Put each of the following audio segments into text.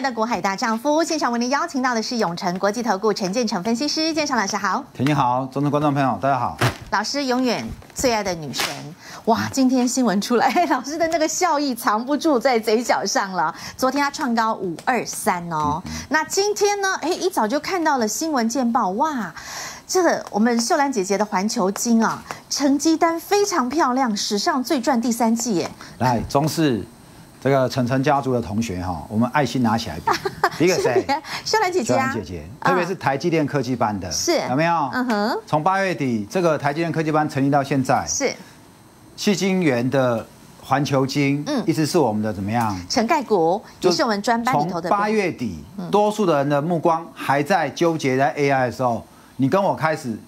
来的股海大丈夫，现场为您邀请到的是永诚国际投顾陈建成分析师，建成老师好。田你好，中的观众朋友大家好。老师永远最爱的女神，哇！今天新闻出来，老师的那个笑意藏不住在嘴角上了。昨天他创高五二三哦，那今天呢？哎，一早就看到了新闻见报，哇！这个我们秀兰姐姐的环球金啊，成绩单非常漂亮，史上最赚第三季耶。来，中式。这个晨晨家族的同学哈，我们爱心拿起来比，比给谁？秀兰姐姐啊，姐姐，特别是台积电科技班的，是有没有？嗯哼。从八月底这个台积电科技班成立到现在，是。细晶圆的环球金，嗯，一直是我们的怎么样？陈盖股，就是我们专班里头的。八月底，多数的人的目光还在纠结在 AI 的时候，你跟我开始。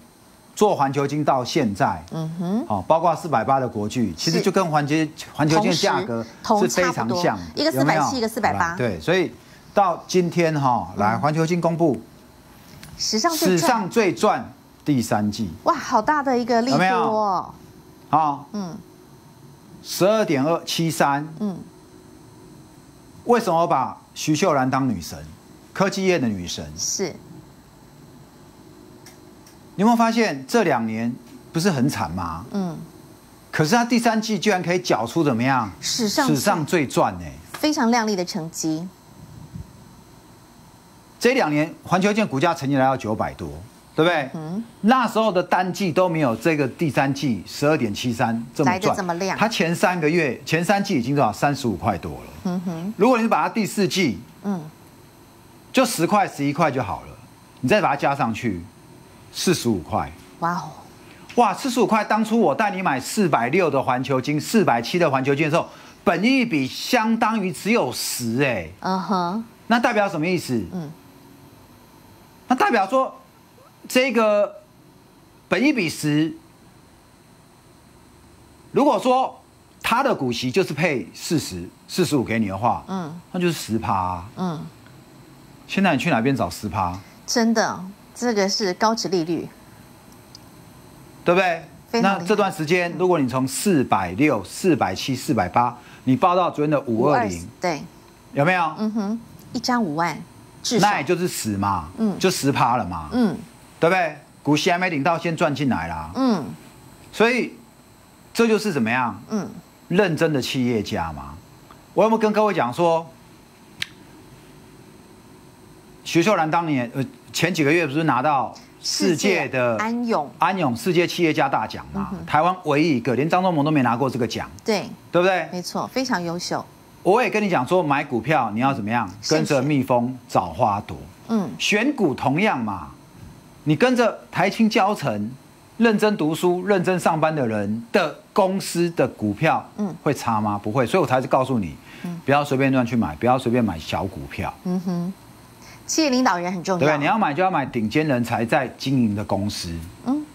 做环球金到现在，嗯哼，好，包括四百八的国巨，其实就跟环球环球金价格是非常像，一个四百七，一个四百八，对，所以到今天哈，来环球金公布史上史上最赚第三季，哇，好大的一个力度哦，好，嗯，十二点二七三，嗯，为什么我把徐秀兰当女神，科技业的女神。是？你有没有发现这两年不是很惨吗？嗯，可是他第三季居然可以缴出怎么样？史上史上最赚呢？非常亮丽的成绩。这两年环球建股价曾经来到九百多，对不对？嗯。那时候的单季都没有这个第三季十二点七三这么赚，这么亮。它前三个月前三季已经多少？三十五块多了。嗯哼。如果你把它第四季，嗯，就十块十一块就好了，你再把它加上去。四十五块，哇哦，哇，四十五块！当初我带你买四百六的环球金，四百七的环球金的时候，本益比相当于只有十哎，嗯哼，那代表什么意思？嗯，那代表说这个本益比十，如果说它的股息就是配四十四十五给你的话，嗯，那就是十趴，嗯，现在你去哪边找十趴？真的。这个是高值利率，对不对？那这段时间，如果你从四百六、四百七、四百八，你报到昨天的五二零，对，有没有？嗯哼，一张五万，那也就是十嘛，嗯，就十趴了嘛，嗯，对不对？股息还没领到，先赚进来啦，嗯，所以这就是怎么样？嗯，认真的企业家嘛。我有没有跟各位讲说，徐秀兰当年呃。前几个月不是拿到世界的安永安永世界企业家大奖嘛？台湾唯一一个，连张忠谋都没拿过这个奖。对，对不对？没错，非常优秀。我也跟你讲说，买股票你要怎么样？跟着蜜蜂找花朵。嗯，选股同样嘛，你跟着台青教程，认真读书、认真上班的人的公司的股票，嗯，会差吗？不会。所以我才是告诉你，不要随便乱去买，不要随便买小股票。嗯哼。企业领导人很重要，对你要买就要买顶尖人才在经营的公司。嗯，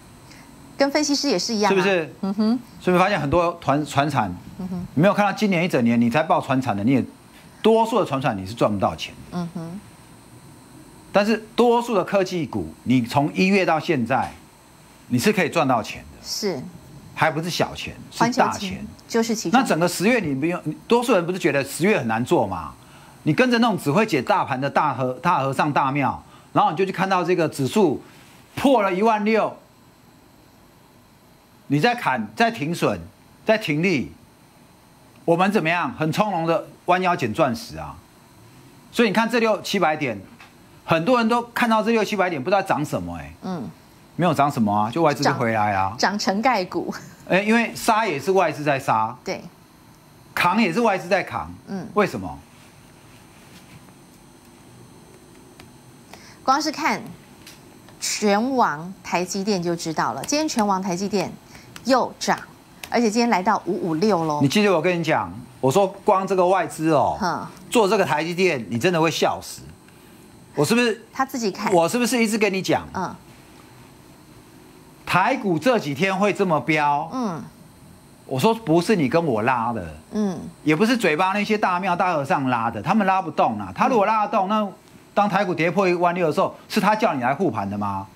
跟分析师也是一样，是不是？嗯哼。所以发现很多团船产，嗯哼，没有看到今年一整年你才报船产的，你也多数的船产你是赚不到钱的。嗯哼。但是多数的科技股，你从一月到现在，你是可以赚到钱的。是，还不是小钱，是大钱，就是其那整个十月你不用，多数人不是觉得十月很难做吗？你跟着那种只会解大盘的大和大和尚大庙，然后你就去看到这个指数破了一万六，你在砍，在停损，在停利，我们怎么样？很从容的弯腰捡钻石啊！所以你看这六七百点，很多人都看到这六七百点不知道涨什么哎，嗯，没有涨什么啊，就外资就回来啊，涨成盖股，哎，因为杀也是外资在杀，对，扛也是外资在扛，嗯，为什么？光是看全王台积电就知道了，今天全王台积电又涨，而且今天来到五五六喽。你记得我跟你讲，我说光这个外资哦，做这个台积电，你真的会笑死。我是不是他自己看？我是不是一直跟你讲？嗯，台股这几天会这么飙？嗯，我说不是你跟我拉的，嗯，也不是嘴巴那些大庙大和尚拉的，他们拉不动啊。他如果拉得动，那。当台股跌破一万六的时候，是他叫你来护盘的吗？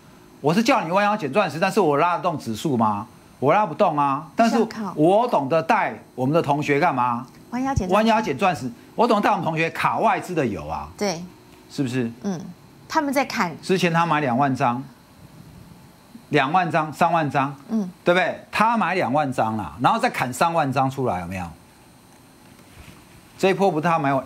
我是叫你弯腰捡钻石，但是我拉得动指数吗？我拉不动啊。但是我懂得带我们的同学干嘛？弯腰捡弯腰捡钻石，我懂得带我们同学卡外资的有啊？对，是不是？嗯，他们在砍，之前他买两万张，两万张、三万张，嗯，对不对？他买两万张啦，然后再砍三万张出来，有没有？这一波不是他买，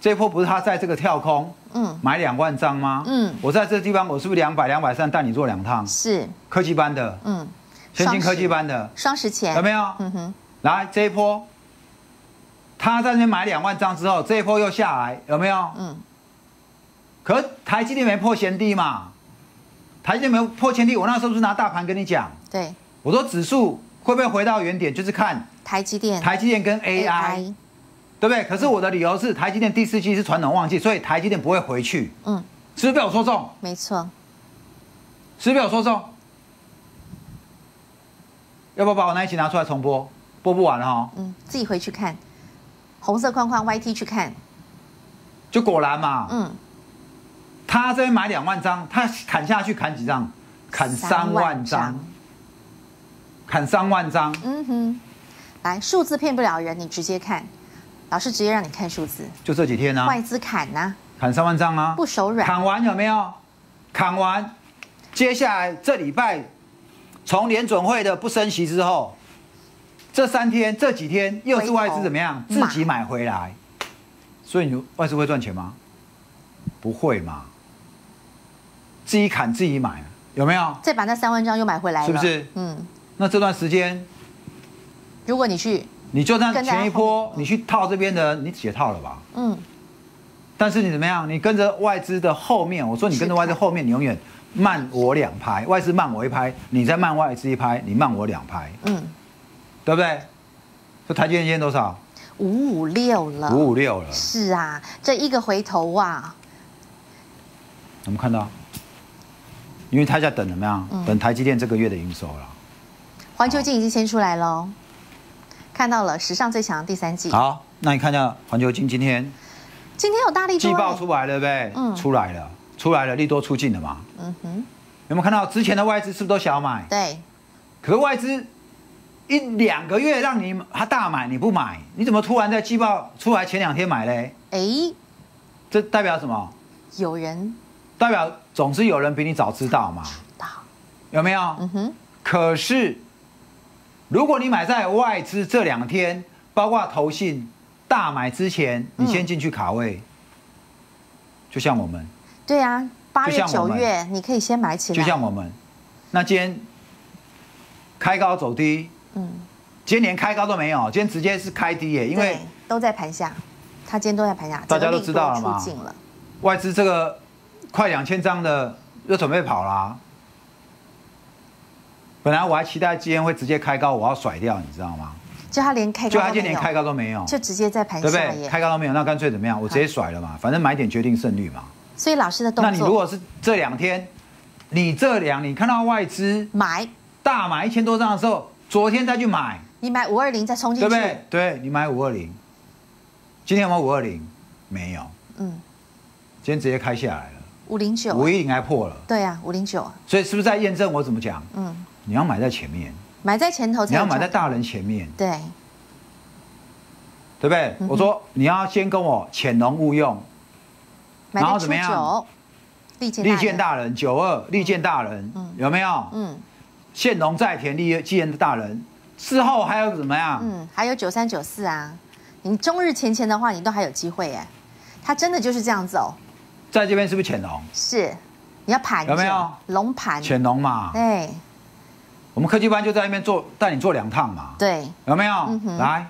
这一波不是他在这个跳空，嗯，买两万张吗？嗯。我在这地方，我是不是两百、两百三带你做两趟？是，科技班的，嗯，先进科技班的，双十前。有没有？嗯哼，来这一波，他在那边买两万张之后，这一波又下来，有没有？嗯，可台积电没破前低嘛？台积电没破前低，我那时候不是拿大盘跟你讲，对，我说指数会不会回到原点，就是看台积电。台积电跟 AI，对不对？可是我的理由是台积电第四季是传统旺季，所以台积电不会回去，嗯，是不是被我说中？没错，是不是被我说中？要不要把我那一集拿出来重播？播不完了哈，嗯，自己回去看，红色框框 YT 去看，就果然嘛，嗯，他这边买两万张，他砍下去砍几张？砍三万张，砍三万张，嗯哼，来数字骗不了人，你直接看，老师直接让你看数字，就这几天呢、外资砍呐、砍三万张啊，不手软，砍完有没有？砍完，接下来这礼拜从联准会的不升息之后，这三天这几天又是外资怎么样？自己买回来，所以你外资会赚钱吗？不会嘛，自己砍自己买，有没有？再把那三万张又买回来了，是不是？嗯，那这段时间，如果你去，你就算前一波你去套这边的，你解套了吧？嗯，但是你怎么样？你跟着外资的后面，我说你跟着外资后面，你永远慢我两拍，外资慢我一拍，你再慢外资一拍，你慢我两拍，嗯，对不对？这台积电今天多少？五五六了，五五六了。是啊，这一个回头啊，我们看到，因为他在等怎么样？嗯等台积电这个月的营收了。环球金已经先出来喽，看到了史上最强第三季，好，那你看一下环球金今天今天有大力多季报欸出来了，对不对？嗯出来了，出来了，利多出尽了嘛？嗯哼，有没有看到之前的外资是不是都小买？对，可是外资一两个月让你他大买，你不买，你怎么突然在季报出来前两天买嘞？哎，这代表什么？有人代表总是有人比你早知道嘛？知道，有没有？嗯哼，可是如果你买在外资这两天，包括投信大买之前，你先进去卡位，就像我们，对啊，八月九月你可以先买起来，就像我们，那今天开高走低，嗯，今天连开高都没有，今天直接是开低耶，因为都在盘下，他今天都在盘下，大家都知道了嘛。出尽了，外资这个快两千张的又准备跑啦、本来我还期待今天会直接开高，我要甩掉，你知道吗？就他连开就高都没有，他今天连开高都没有，就直接在盘对开高都没有，那干脆怎么样？我直接甩了嘛，反正买点决定胜率嘛。所以老师的动作。那你如果是这两天，你这两你看到外资买，大买一千多张的时候，昨天再去买，你买五二零再冲进去，对不对？对你买五二零，今天有没有五二零？没有，嗯，今天直接开下来了，五零九，五一零还破了，对啊，五零九，所以是不是在验证我怎么讲？嗯，你要买在前面，买在前头你要买在大人前面，对，对不对？嗯我说你要先跟我潜龙勿用，然后怎么样九，利剑利剑，大人九二，利剑大人嗯。有没有？嗯。现龙在田，利剑大人。事后还有怎么样？嗯，还有九三九四啊，你中日前前的话，你都还有机会哎，他真的就是这样走，在这边是不是潜龙？是，你要盘有没有？龙盘？潜龙嘛，对我们科技班就在那边做，带你做两趟嘛，对，有没有？嗯来，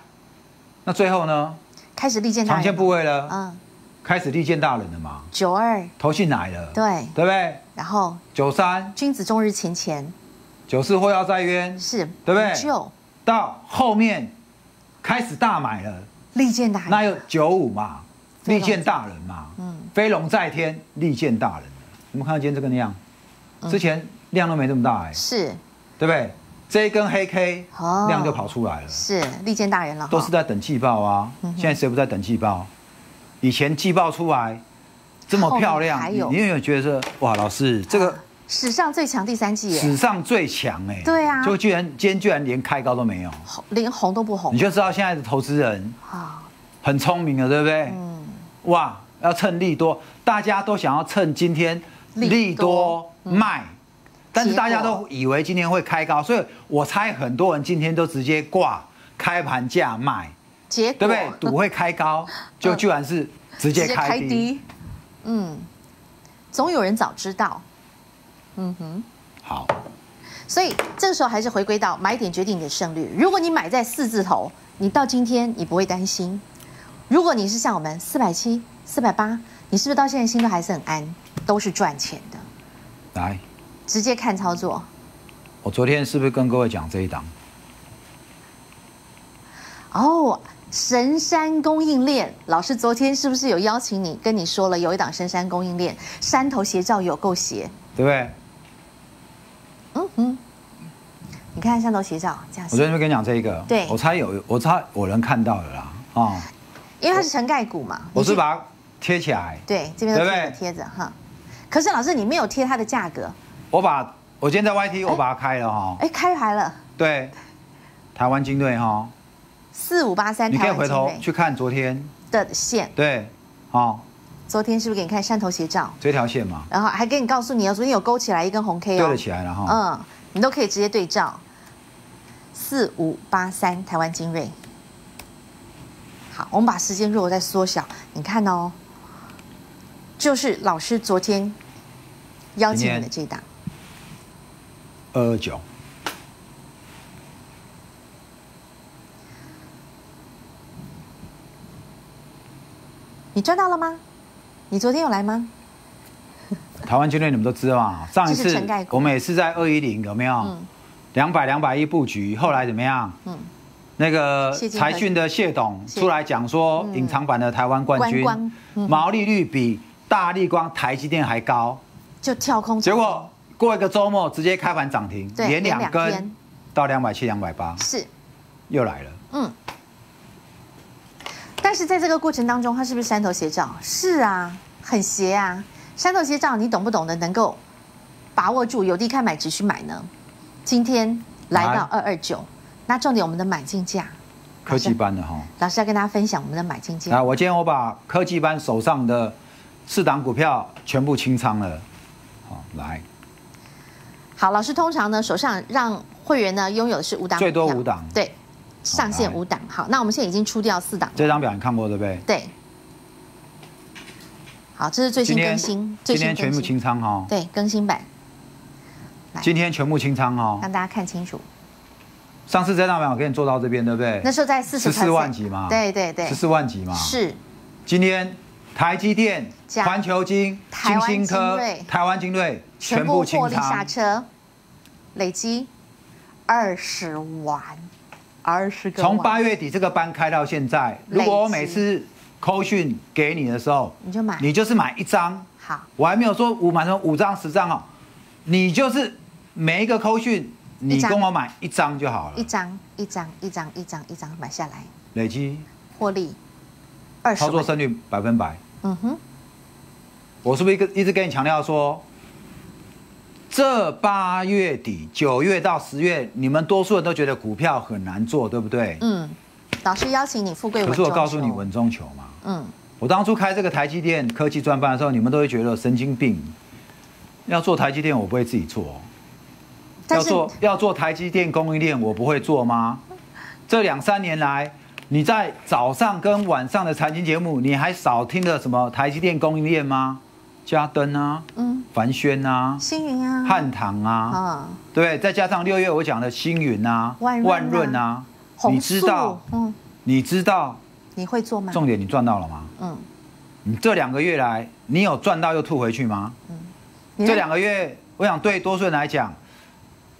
那最后呢？开始利剑大长线人，部位了，嗯，开始利剑大人了嘛，九二。投信来了，对，对不对？然后。九三、君子终日前前。九四或要再冤，是，对不对？就到后面开始大买了，利剑大人，那有九五嘛，利剑大人嘛，嗯。飞龙在天，利剑大人。我们看到今天这个量，嗯。之前量都没这么大哎，是对不对？这一根黑 K 哦。量就跑出来了，是利剑大人了，都是在等季报啊。现在谁不在等季报？以前季报出来这么漂亮，你你有没有觉得说哇，老师这个史上最强第三季耶，史上最强哎，对啊。就居然今天居然连开高都没有，红连红都不红。你就知道现在的投资人啊，很聪明了，对不对？嗯，哇，要趁利多，大家都想要趁今天利多卖，但是大家都以为今天会开高，所以我猜很多人今天都直接挂开盘价卖，结果对不对？赌会开高，就居然是直接开低。，嗯，总有人早知道，嗯哼。好，所以这个时候还是回归到买点决定你的胜率。如果你买在四字头，你到今天你不会担心；如果你是像我们四百七、四百八，你是不是到现在心都还是很安，都是赚钱的？来，直接看操作我昨天是不是跟各位讲这一档？哦。神山供应链老师昨天是不是有邀请你跟你说了有一档神山供应链，山头斜照有够斜，对不对？嗯哼，你看山头斜照这样，我昨天就跟你讲这一个，对我猜有，我猜我能看到的啦，啊、因为它是成盖股嘛，我是把它贴起来，对这边都对不对贴着贴着哈。可是老师你没有贴它的价格，我把我今天在 YT 我把它开了哈、哎，开牌了。对，台湾军队哈，四五八三你可以回头去看昨天，的线，对，哦，昨天是不是给你看山头斜照？这条线嘛，然后还给你告诉你哦，昨天有勾起来一根红 K 哦。对得，起来了哈，嗯，你都可以直接对照。四五八三台湾精锐，好，我们把时间如果再缩小，你看哦，就是老师昨天邀请你的这一档，二二九，你赚到了吗？你昨天有来吗？台湾军队你们都知道嘛，上一次我们也是在二一零有没有？嗯？两百两百一布局，后来怎么样？嗯，那个财讯的谢董出来讲说，嗯。隐藏版的台湾冠军毛利率比大力光、台积电还高，就跳空，结果过一个周末直接开盘涨停，对连两根到两百七、两百八，是又来了。嗯，但是在这个过程当中，它是不是山头斜照？是啊，很斜啊。山头斜照，你懂不懂得能够把握住？有低看买，只需买呢？今天来到二二九，那重点我们的买进价，科技班的哈，老师要跟大家分享我们的买进价。啊。我今天我把科技班手上的四档股票全部清仓了，好，来，好，老师通常呢手上让会员呢拥有的是五档最多五档对，上限五档。好，那我们现在已经出掉四档了，这张表你看过对不对？对。好，这是最新更新，今天全部清仓哈，对更新版。今天全部清仓哈。让大家看清楚。上次这张表我给你做到这边对不对？那时候在四十十四万几嘛，对对对，十四万几嘛。是今天台积电、加环球金、台湾新科、台湾精锐全部清获利下仓。车，累积二十万，二十个从八月底这个班开到现在，如果我每次扣讯给你的时候，你就买。你就是买一张，好，我还没有说五买什么五张十张哦，你就是每一个扣讯，你跟我买一张。就好了，一张一张一张一张一张买下来，累积。获利二十，操作胜率百分百。嗯哼，我是不是一个一直跟你强调说，这八月底、九月到十月，你们多数人都觉得股票很难做，对不对？嗯，老师邀请你富贵可是我告诉你，求稳中求嘛。嗯，我当初开这个台积电科技专班的时候，你们都会觉得神经病。要做台积电，我不会自己做。要做要做台积电供应链，我不会做吗？这两三年来，你在早上跟晚上的财经节目，你还少听了什么台积电供应链吗？嘉登啊，嗯，凡轩啊，星云啊，汉唐啊，啊，对？再加上六月我讲的星云啊、万润啊润啊，你知道，嗯，你知道你会做吗？重点你赚到了吗？嗯，你这两个月来，你有赚到又吐回去吗？嗯这两个月，我想对多数人来讲，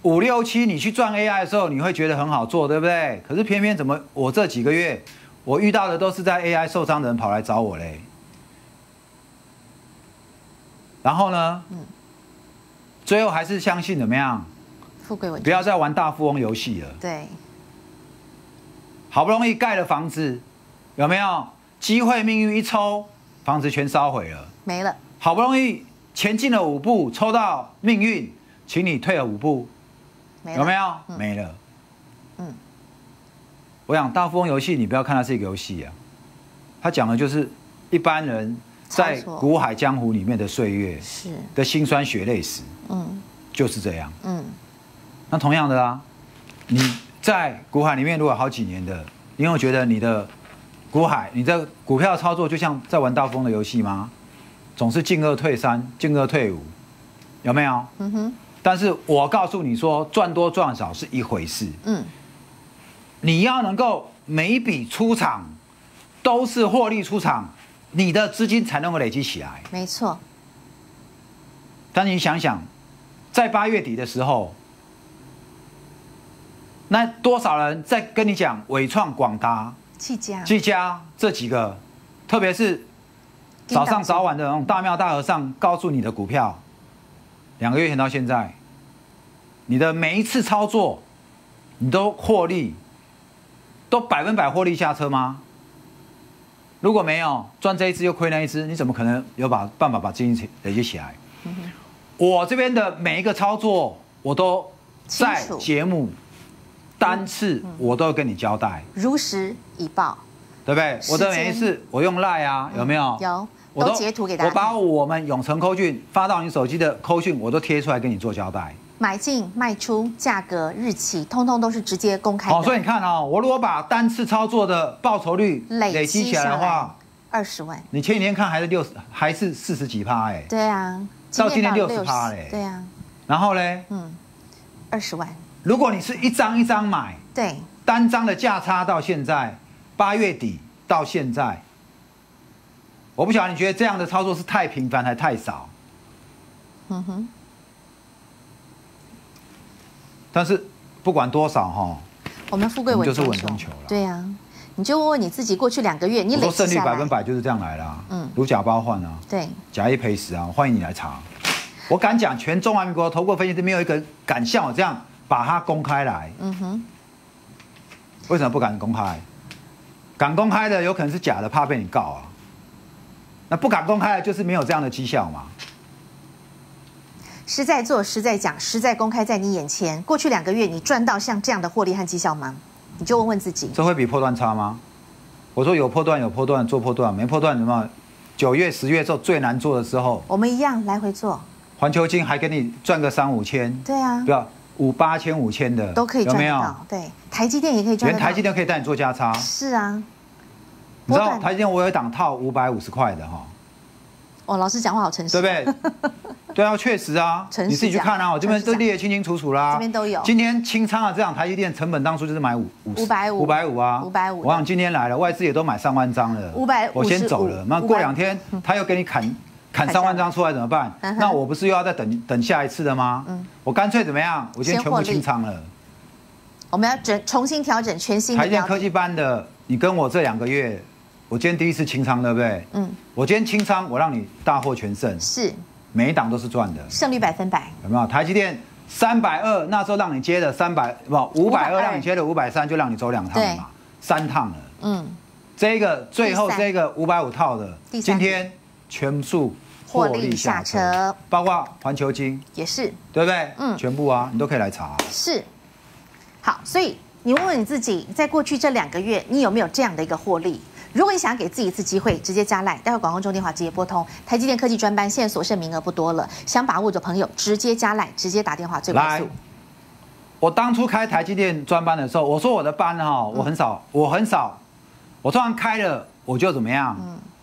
五六七你去赚 AI 的时候，你会觉得很好做，对不对？可是偏偏怎么我这几个月，我遇到的都是在 AI 受伤的人跑来找我嘞。然后呢，嗯最后还是相信怎么样？富贵稳不要再玩大富翁游戏了。对，好不容易盖了房子，有没有机会？命运一抽，房子全烧毁了。没了，好不容易前进了五步，抽到命运，请你退了五步，没有没有？没了。嗯我想大富翁游戏，你不要看它是一个游戏啊，它讲的就是一般人在股海江湖里面的岁月是，的辛酸血泪史，嗯。就是这样。嗯，那同样的啊，你在股海里面如果好几年的，因为我觉得你的股海，你的股票操作就像在玩大富翁的游戏吗？总是进二退三，进二退五，有没有？嗯哼，但是我告诉你说，赚多赚少是一回事，嗯，你要能够每一笔出场都是获利出场，你的资金才能够累积起来。没错，但你想想，在八月底的时候，那多少人在跟你讲伟创、广达、技嘉，技嘉这几个，特别是早上早晚的那种大庙大和尚告诉你的股票，两个月前到现在，你的每一次操作，你都获利，都百分百获利下车吗？如果没有赚这一只又亏那一只，你怎么可能有把办法把资金累积起来？我这边的每一个操作，我都在节目单次我都会跟你交代。如实以报，对不对？我的每一次我用 Line 啊，有没有？有，我都截图给大家我把。我们永成扣讯发到你手机的扣讯，我都贴出来跟你做交代。买进、卖出、价格、日期，通通都是直接公开的。好，所以你看哦，我如果把单次操作的报酬率累累积起来的话，二十万，你前几天看还是六十，还是四十几趴哎。对啊，到今天六十趴嘞对啊，然后嘞，嗯，二十万，如果你是一张一张买，对，单张的价差到现在八月底到现在，我不晓得你觉得这样的操作是太频繁还太少？嗯哼，但是不管多少哈，我们富贵稳就是稳中求了对呀、你就问问你自己，过去两个月你累我说胜率百分百就是这样来的、啊，嗯嗯，如假包换啊，对，假一赔十啊，欢迎你来查。我敢讲，全中华民国投过分析师没有一个敢像我这样把它公开来。嗯哼，为什么不敢公开？敢公开的有可能是假的，怕被你告啊。那不敢公开的，就是没有这样的绩效嘛。实在做，实在讲，实在公开在你眼前。过去两个月你赚到像这样的获利和绩效吗？你就问问自己。这会比破段差吗？我说有破段有破段，做破段没破段什么？九月、十月之后最难做的时候，我们一样来回做，环球金还给你赚个三五千，对啊不，要五八千、五千的都可以？赚得到。对，台积电也可以赚得到。连台积电可以带你做价差。是啊，你知道台积电我有一档套五百五十块的哈，哦，老师讲话好诚实，对不对？对啊，确实啊你自己去看啊，我这边都列得清清楚楚啦。这边都有今天清仓的这档台积电成本当初就是买五550五百五啊，五百五我想今天来了，外资也都买上万张了，五百我先走了。那过两天他又给你砍砍砍三万张出来怎么办？那我不是又要再等等下一次的吗？嗯我干脆怎么样？我今天全部清仓了。我们要整重新调整全新的。台积电科技班的，你跟我这两个月，我今天第一次清仓，对不对？嗯，我今天清仓，我让你大获全胜，是。每一档都是赚的，胜率百分百，有没有？台积电三百二，那时候让你接的三百，不五百二，520让你接的五百三，就让你走两趟了嘛，三趟了。嗯，这个最后这个五百五套的，今天全数获利下车，包括环球金，也是。对不对？嗯。全部啊，你都可以来查。是。好，所以你问问你自己，在过去这两个月，你有没有这样的一个获利？如果你想要给自己一次机会，直接加赖，待会广告中电话直接拨通。台积电科技专班现在所剩名额不多了，想把握的朋友直接加赖，直接打电话最快来速。，我当初开台积电专班的时候，我说我的班哈，我很少，我很少，我突然开了，我就怎么样？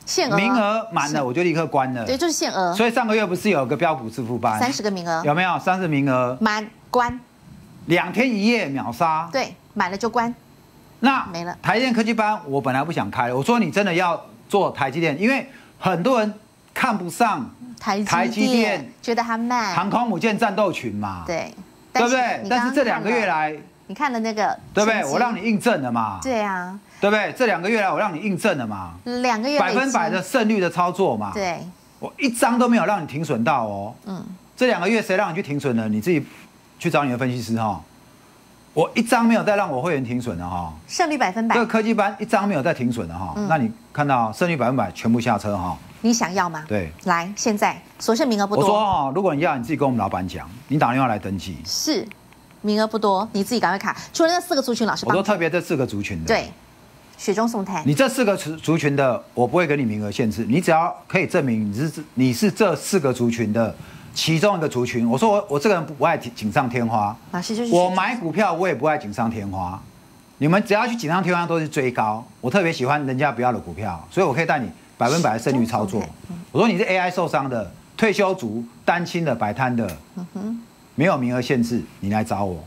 限额名额满了，我就立刻关了。对，就是限额，所以上个月不是有个标股致富班，三十个名额，有没有？三十名额，满关，两天一夜秒杀。对，满了就关。那没了台积电科技班我本来不想开，我说你真的要做台积电，因为很多人看不上台台积积电电觉得它慢，航空母舰战斗群嘛，对，对不对？但是这两个月来，你看了那个对不对？我让你印证了嘛，对啊，对不对？这两个月来我让你印证了嘛，两个月百分百的胜率的操作嘛，对，我一张都没有让你停损到哦。嗯，这两个月谁让你去停损的？你自己去找你的分析师哈。我一张没有再让我会员停损的哈。胜率百分百这个，科技班一张没有再停损的哈。那你看到胜率百分百全部下车哈。你想要吗？对，来，现在所剩名额不多。我说哦，如果你要，你自己跟我们老板讲，你打电话来登记。是，名额不多，你自己赶快卡。除了那四个族群，老师我帮说特别这四个族群的，对，雪中送炭。你这四个族族群的，我不会给你名额限制，你只要可以证明你是你是这四个族群的其中一个族群。我说我我这个人不爱锦上添花，我买股票我也不爱锦上添花。你们只要去锦上添花都是追高，我特别喜欢人家不要的股票，所以我可以带你百分百的胜率操作。我说你是 AI 受伤的、退休族、单亲的、摆摊的，没有名额限制，你来找我。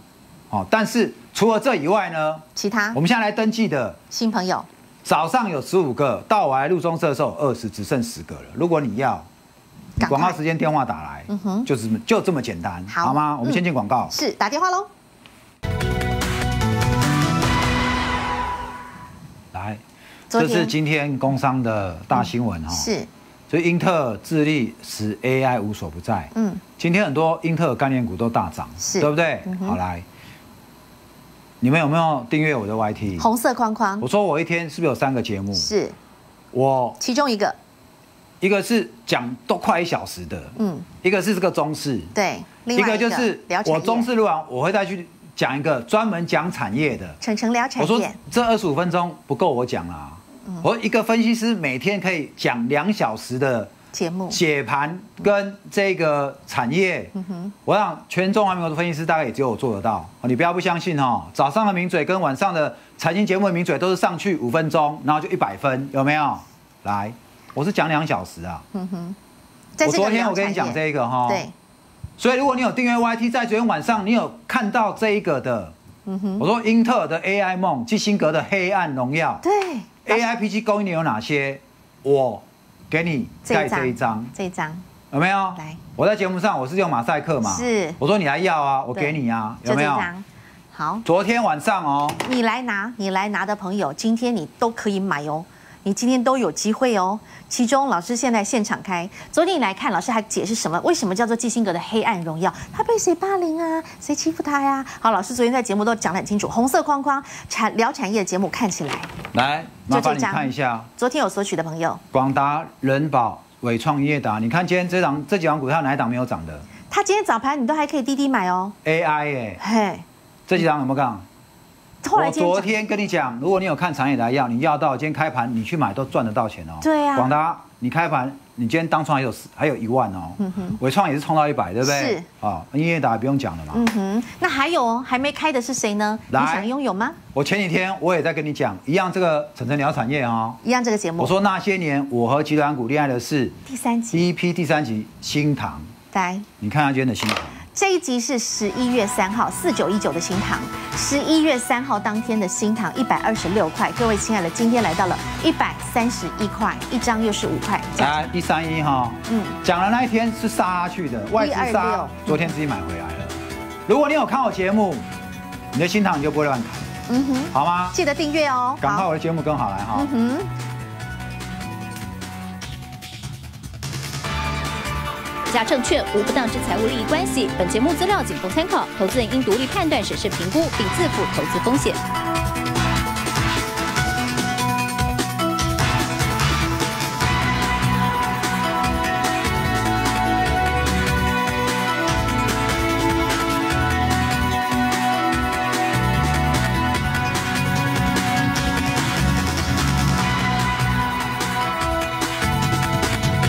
好，但是除了这以外呢，其他我们现在来登记的。新朋友，早上有十五个，到我来录中社的时候二十，只剩十个了。如果你要，广告时间电话打来，嗯哼就这么就这么简单，好好吗？我们先嗯进广告。是打电话喽。来，这是今天工商的大新闻哈、哦，是，所以英特尔致力使 AI 无所不在。嗯，今天很多英特尔概念股都大涨，是对不对？嗯好来，你们有没有订阅我的 YT？红色框框我说我一天是不是有三个节目？是我其中一个，一个是讲都快一小时的，嗯，一个是这个中式，对，另一外个就是我中式录完，我会再去讲一个专门讲产业的。晨晨聊产我说业，这二十五分钟不够我讲啊，嗯我一个分析师每天可以讲两小时的节目解盘跟这个产业。嗯我想全中华民国的分析师大概也只有我做得到。哦你不要不相信哦，早上的名嘴跟晚上的财经节目的名嘴都是上去五分钟，然后就一百分，有没有？来，我是讲两小时啊。我在这个昨天我跟你讲这个哈，对，所以如果你有订阅 YT，在昨天晚上你有看到这一个的，嗯哼。我说英特尔的 AI 梦，基辛格的黑暗荣耀。对。AIPG 供应链有哪些？我给你盖这一张，这一张。有没有？来，我在节目上我是用马赛克嘛，是。我说你来要啊，我对给你啊，有没有？好，昨天晚上哦，你来拿，你来拿的朋友，今天你都可以买哦，你今天都有机会哦。其中老师现在现场开，昨天你来看，老师还解释什么？为什么叫做基辛格的黑暗荣耀？他被谁霸凌啊？谁欺负他呀？好，老师昨天在节目都讲得很清楚，红色框框产聊产业的节目看起来，来麻烦你看一下昨天有索取的朋友，广达、人保、伟创、业达，你看今天这档这几档股票哪一档没有涨的他今天早盘你都还可以滴滴买哦，？AI 耶，嘿，这几档有没有涨？我昨天跟你讲，如果你有看长野来要，你要到今天开盘，你去买都赚得到钱哦。对啊广达你开盘，你今天当创还有十还有一万哦。伟创也是冲到一百，对不对？是。啊，英业达不用讲了嘛。嗯哼，那还有哦，还没开的是谁呢？你想拥有吗？我前几天我也在跟你讲，一样这个晨晨聊产业哦。一样这个节目，我说那些年我和集团股恋爱的是第三集，第一批第三集新塘，来。你看他今天的新塘，这一集是十一月三号，四九一九的新塘，十一月三号当天的新塘一百二十六块，各位亲爱的，今天来到了一百三十一块，一张又是五块，来一三一哈，嗯。讲的那一天是杀下去的，外资杀126，昨天自己买回来了。如果你有看我节目，你的新塘你就不会乱砍，嗯哼，好吗？记得订阅哦，赶快我的节目跟好来哈。嗯哼。家证券无不当之财务利益关系。本节目资料仅供参考，投资人应独立判断、审视、评估，并自负投资风险。